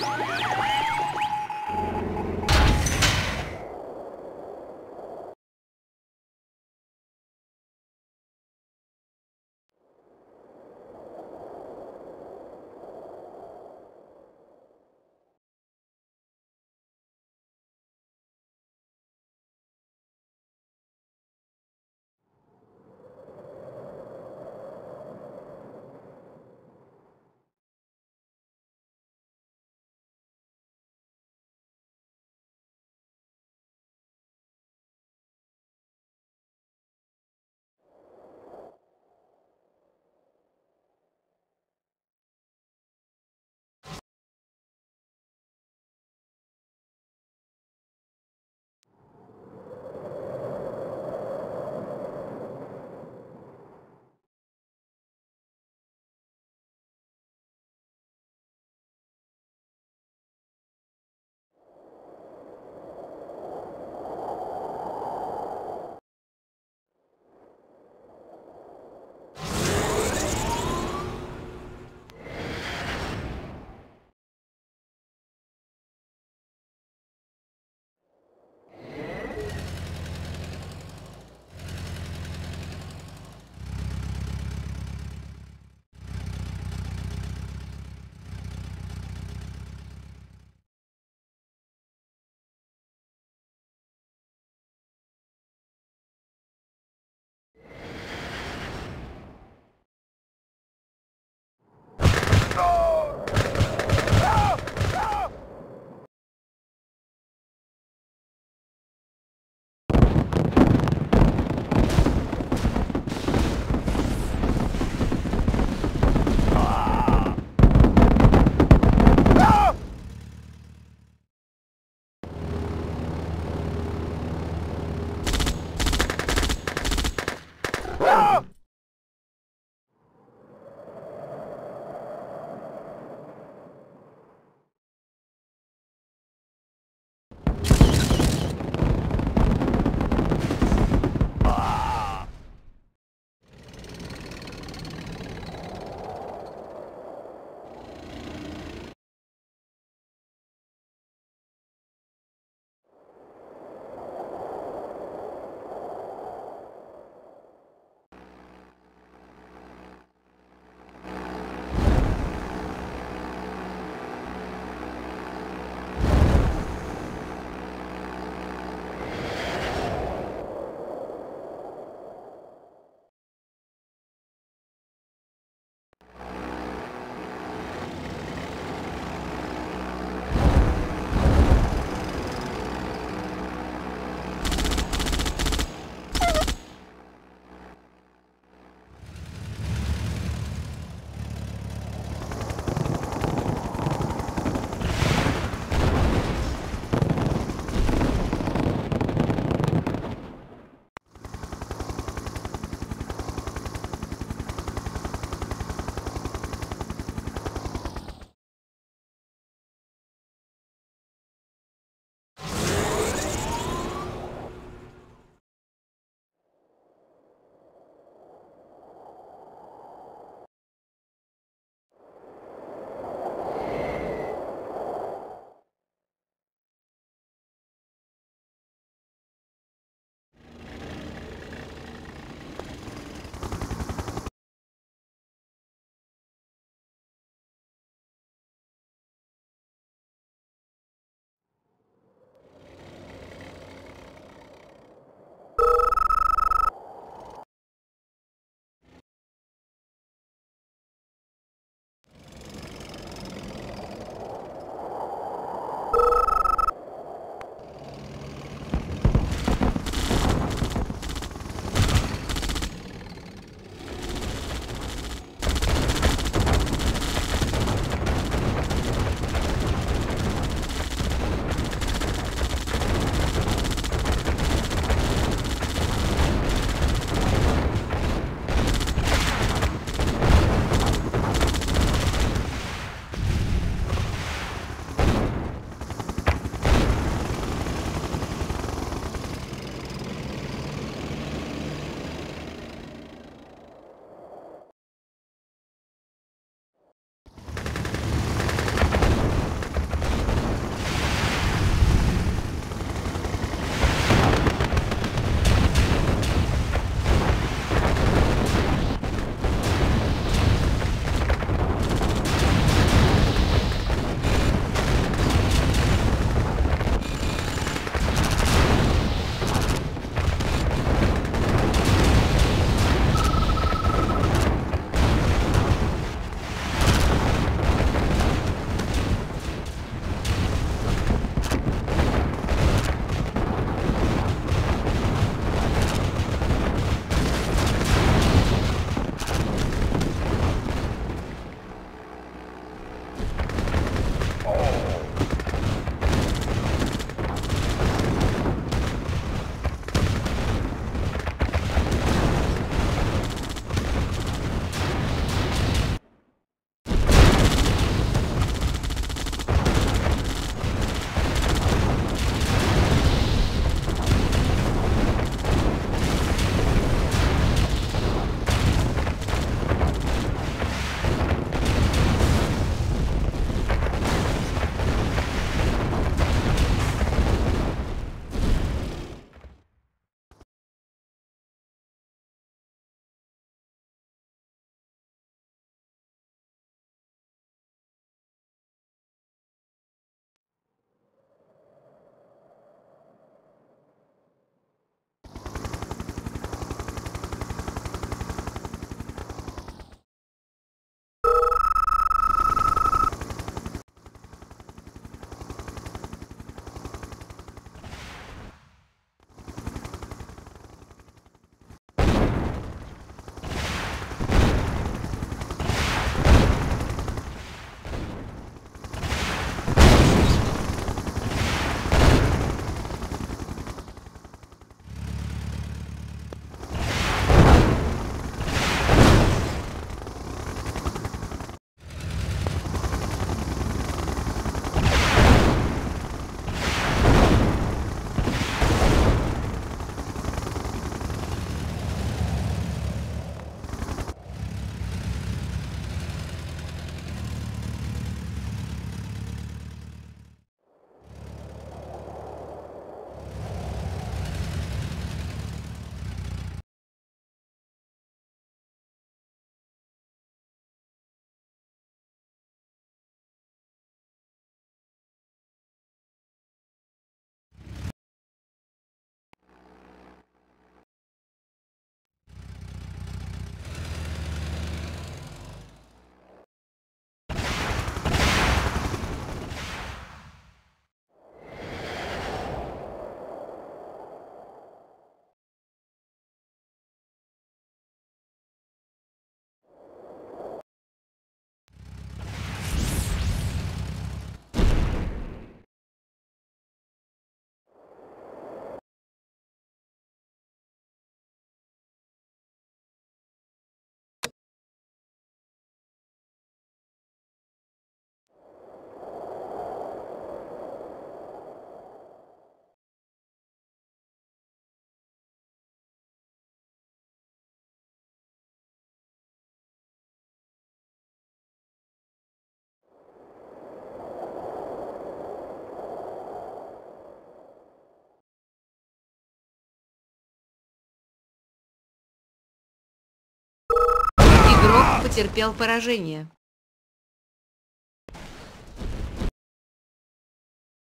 Bye. 뭐? Потерпел поражение.